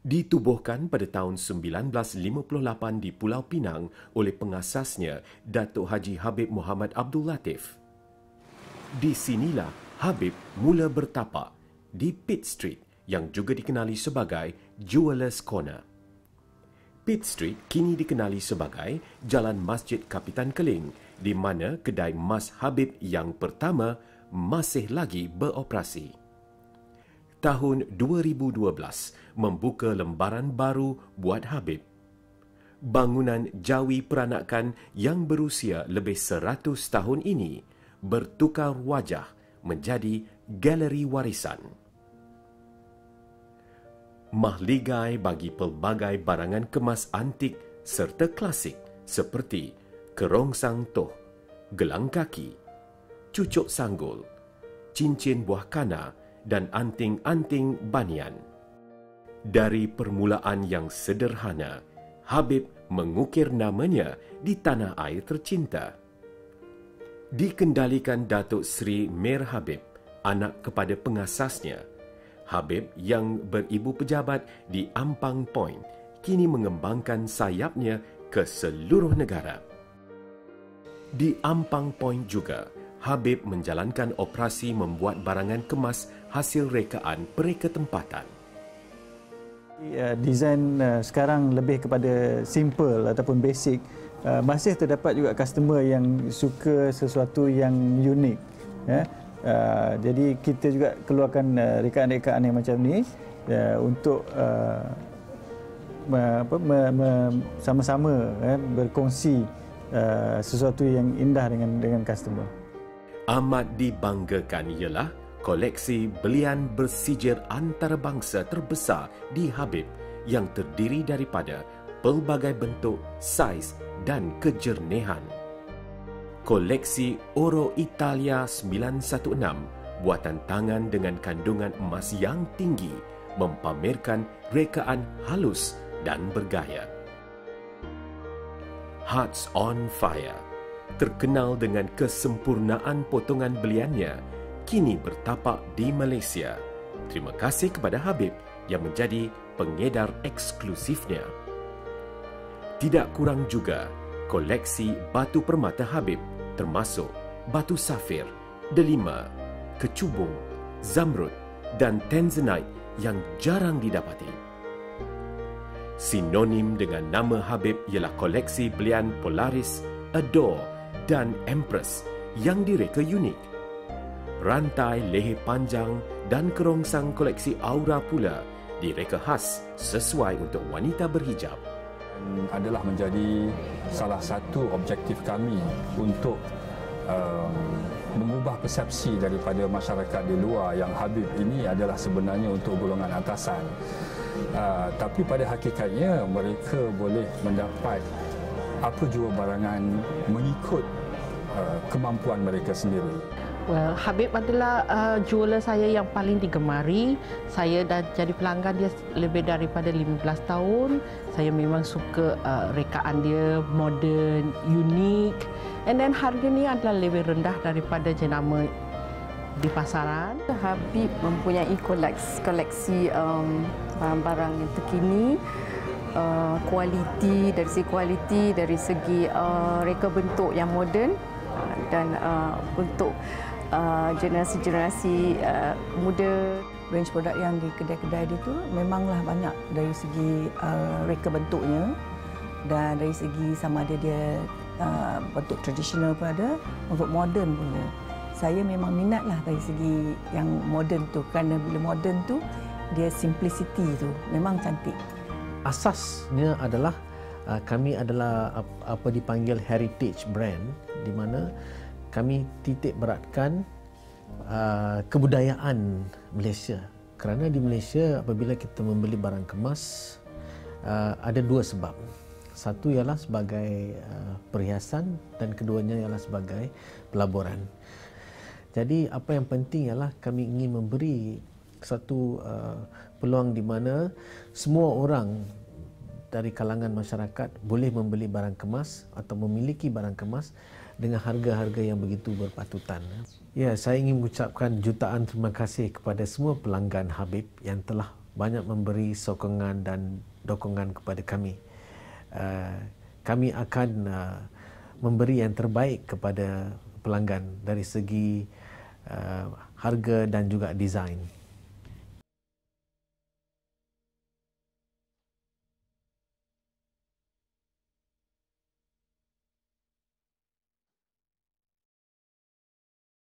Ditubuhkan pada tahun 1958 di Pulau Pinang oleh pengasasnya Datuk Haji Habib Muhammad Abdul Latif. Di sinilah Habib mula bertapak di Pitt Street yang juga dikenali sebagai Jewelers Corner. Pitt Street kini dikenali sebagai Jalan Masjid Kapitan Keling di mana kedai Mas Habib yang pertama masih lagi beroperasi tahun 2012 membuka lembaran baru buat Habib. Bangunan Jawi Peranakan yang berusia lebih 100 tahun ini bertukar wajah menjadi galeri warisan. Mahligai bagi pelbagai barangan kemas antik serta klasik seperti kerongsang toh, gelang kaki, cucuk sanggul, cincin buah kana dan anting-anting banian. Dari permulaan yang sederhana, Habib mengukir namanya di tanah air tercinta. Dikendalikan Datuk Seri Mir Habib, anak kepada pengasasnya, Habib yang beribu pejabat di Ampang Point kini mengembangkan sayapnya ke seluruh negara. Di Ampang Point juga, Habib menjalankan operasi membuat barangan kemas hasil rekaan pereka tempatan. Uh, design uh, sekarang lebih kepada simple ataupun basic. Uh, masih terdapat juga customer yang suka sesuatu yang unik. Ya. Jadi kita juga keluarkan rekaan-rekaan yang macam ni untuk apa, me, me, sama-sama berkongsi uh, sesuatu yang indah dengan dengan customer amat dibanggakan ialah koleksi belian bersijir antarabangsa terbesar di Habib yang terdiri daripada pelbagai bentuk, saiz dan kejernihan. Koleksi Oro Italia 916 buatan tangan dengan kandungan emas yang tinggi mempamerkan rekaan halus dan bergaya. Hearts on Fire terkenal dengan kesempurnaan potongan beliannya, kini bertapak di Malaysia. Terima kasih kepada Habib yang menjadi pengedar eksklusifnya. Tidak kurang juga koleksi batu permata Habib termasuk batu safir, delima, kecubung, zamrud dan tanzanite yang jarang didapati. Sinonim dengan nama Habib ialah koleksi belian Polaris, Adore dan Empress yang direka unik. Rantai leher panjang dan kerongsang koleksi aura pula direka khas sesuai untuk wanita berhijab. Adalah menjadi salah satu objektif kami untuk uh, mengubah persepsi daripada masyarakat di luar yang Habib ini adalah sebenarnya untuk golongan atasan. Uh, tapi pada hakikatnya mereka boleh mendapat apa jua barangan mengikut uh, kemampuan mereka sendiri. Well, Habib adalah uh, jeweler saya yang paling digemari. Saya dah jadi pelanggan dia lebih daripada 15 tahun. Saya memang suka uh, rekaan dia, modern, unik. And then harga ni adalah lebih rendah daripada jenama di pasaran. Habib mempunyai koleksi, koleksi um, barang-barang yang terkini. Uh, kualiti dari segi kualiti dari segi uh, reka bentuk yang moden dan uh, untuk uh, generasi-generasi uh, muda. Range produk yang di kedai-kedai dia tu memanglah banyak dari segi uh, reka bentuknya dan dari segi sama ada dia uh, bentuk tradisional pun ada untuk moden pun ada. Saya memang minatlah dari segi yang moden tu kerana bila moden tu dia simplicity tu memang cantik. Asasnya adalah uh, kami adalah apa dipanggil heritage brand di mana kami titik beratkan uh, kebudayaan Malaysia. Kerana di Malaysia apabila kita membeli barang kemas uh, ada dua sebab. Satu ialah sebagai perhiasan dan keduanya ialah sebagai pelaburan. Jadi apa yang penting ialah kami ingin memberi satu uh, peluang di mana semua orang dari kalangan masyarakat boleh membeli barang kemas atau memiliki barang kemas dengan harga-harga yang begitu berpatutan. Ya, saya ingin mengucapkan jutaan terima kasih kepada semua pelanggan Habib yang telah banyak memberi sokongan dan dokongan kepada kami. Uh, kami akan uh, memberi yang terbaik kepada pelanggan dari segi uh, harga dan juga desain.